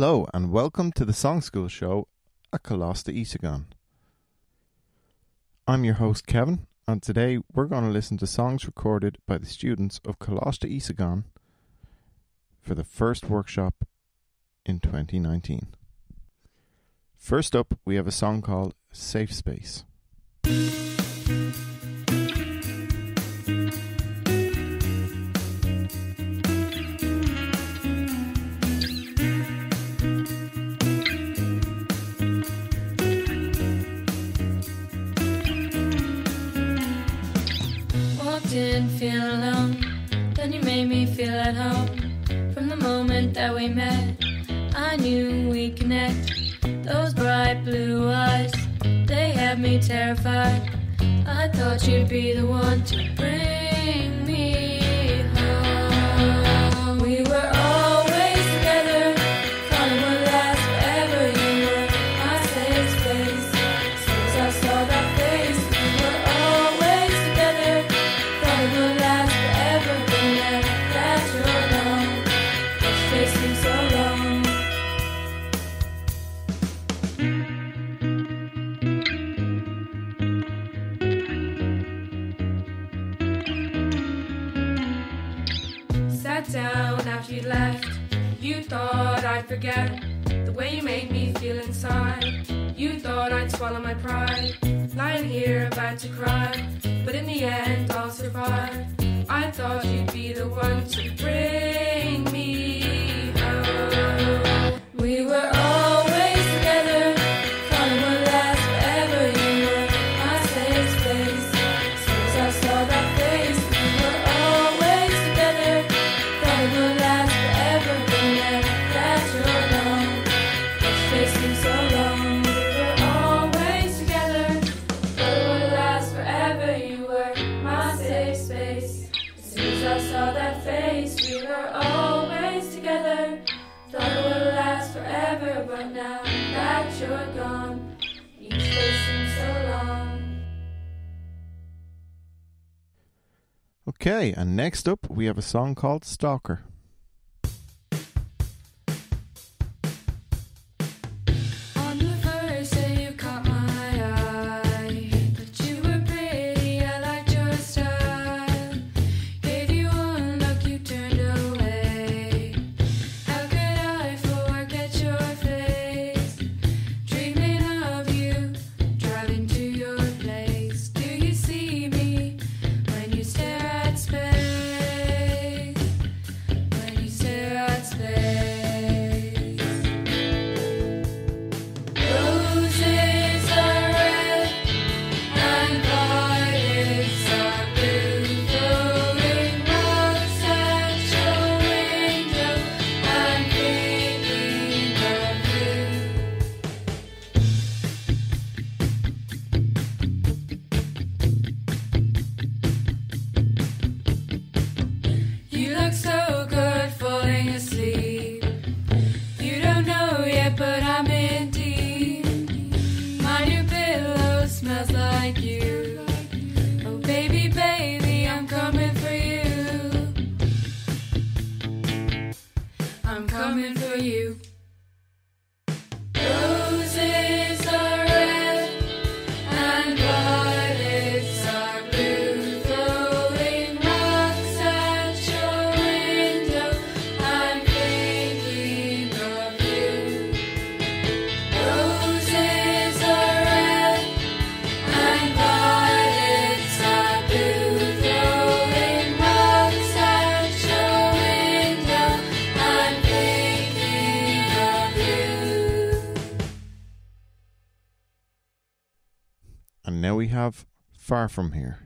Hello, and welcome to the Song School Show Colaiste Iosagain. I'm your host, Kevin, and today we're going to listen to songs recorded by the students of Colaiste Iosagain for the first workshop in 2019. First up, we have a song called Safe Space. We met, I knew we'd connect. Those bright blue eyes, they had me terrified. I thought you'd be the one to bring me forget the way you made me feel inside. You thought I'd swallow my pride. Lying here about to cry, but in the end I'll survive. I thought you'd be the one to bring me Okay, and next up we have a song called Stalker. And now we have Far From Here.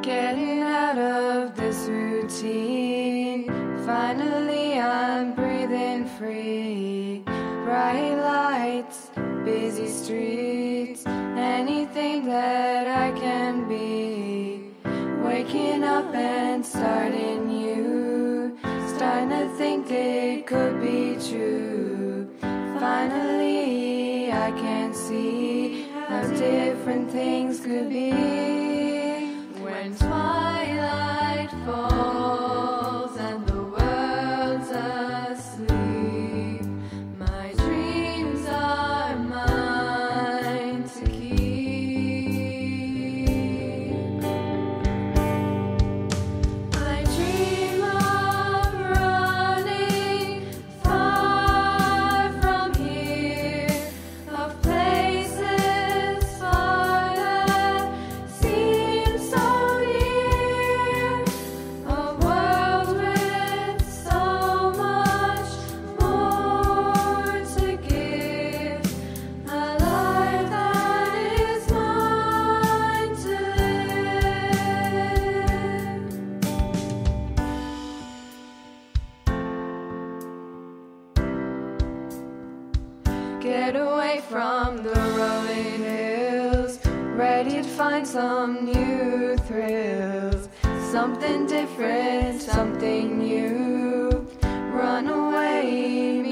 Getting out of this routine. Finally, I'm breathing free. Bright lights, busy streets, anything that I can be. Waking up and starting new. To think it could be true. Finally, I can see how different things could be. When twilight find some new thrills, something different, something new. Run away,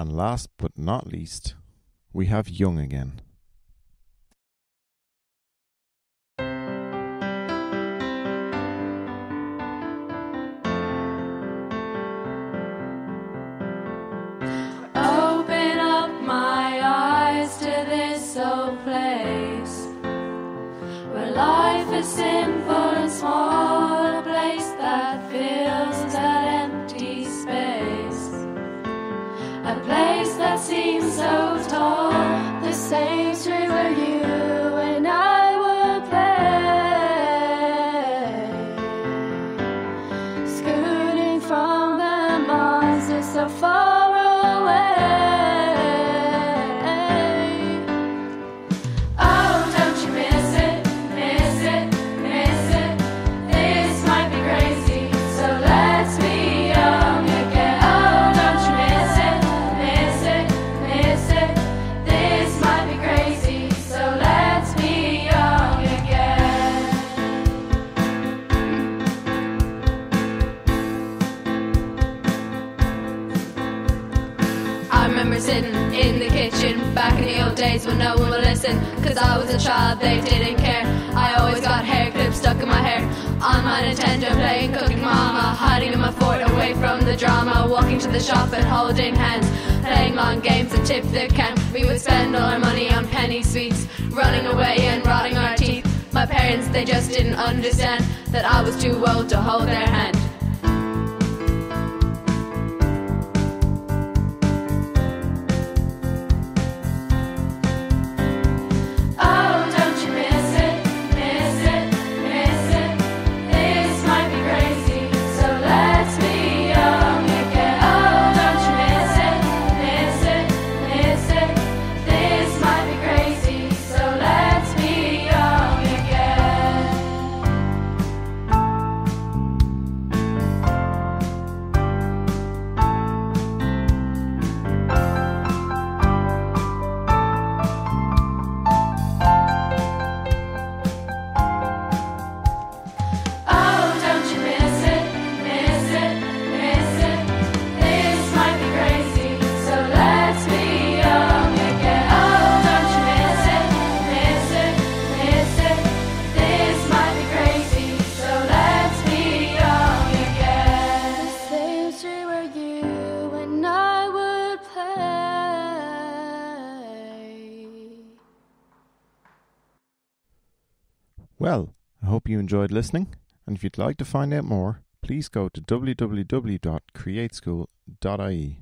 And last but not least, we have Young again. Open up my eyes to this old place where life is simple and small, remember sitting in the kitchen back in the old days when no one would listen. Cause I was a child, they didn't care. I always got hair clips stuck in my hair. On my Nintendo playing Cooking Mama, hiding in my fort away from the drama. Walking to the shop and holding hands, playing long games and tip the can. We would spend all our money on penny sweets, running away and rotting our teeth. My parents, they just didn't understand that I was too old to hold their hand. Hope you enjoyed listening, and if you'd like to find out more, please go to www.createschool.ie.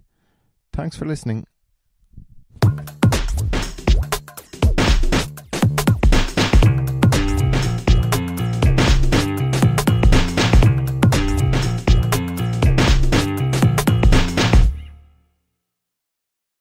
Thanks for listening,